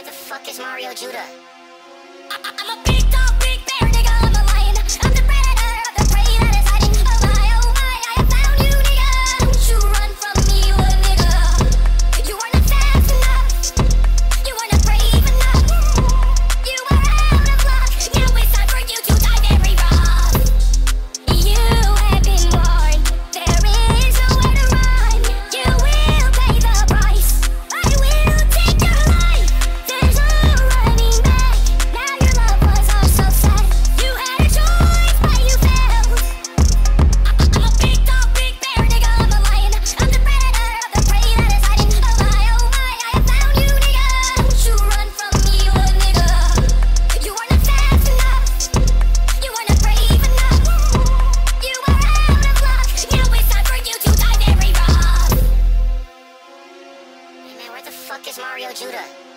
Where the fuck is Mario Judah? What the fuck is Mario Judah?